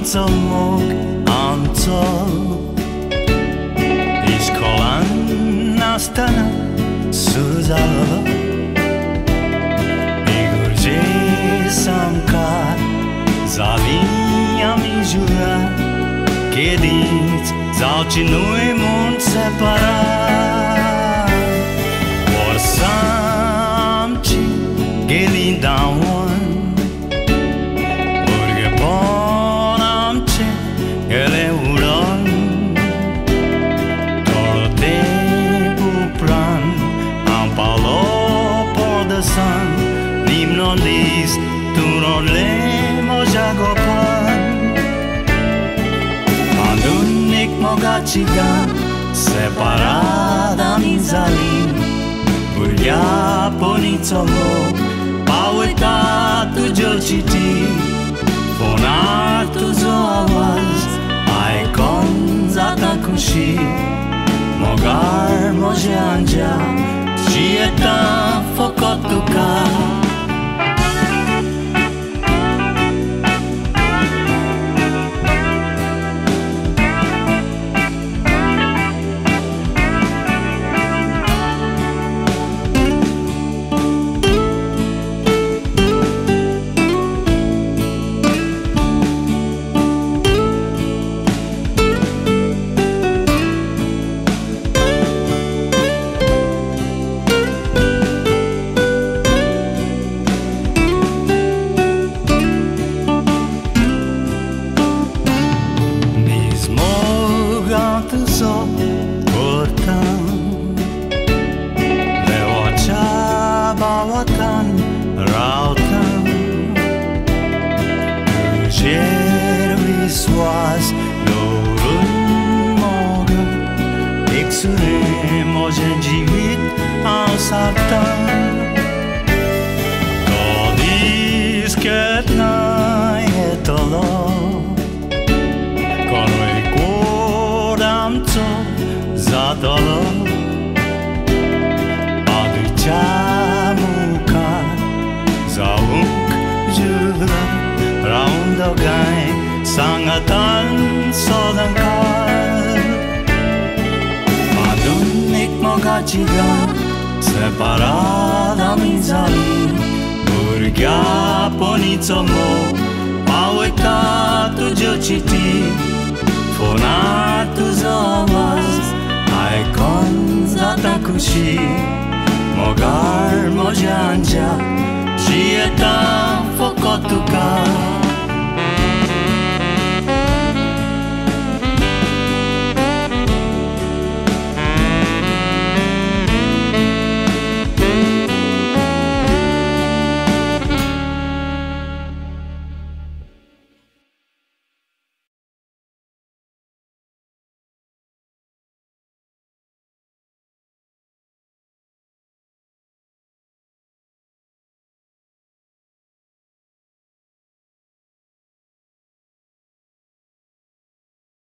niet zo moog aan top Ich kolan nastana suzala Igurje samka zavinha me jura, Que diz, zaltinue mundo separar Orçante, gelindão Por samti Gelin down cigan separada minzalin Puglia ponizolo pa uitatu jociti Fonatu zo awaz ai konzata kushi Mogar moje anja Cieta Jerry Swaz, Lorun Moga, Exure Mojan Jimit, Al Satan, God is Ketna. Cigan Separada minzali Burgia ponicomo Pauetatu giociti Fonatu zomas Aikon zatakushi Mogar mojanja Shieta fokotuka